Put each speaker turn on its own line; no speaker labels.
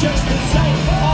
just be safe.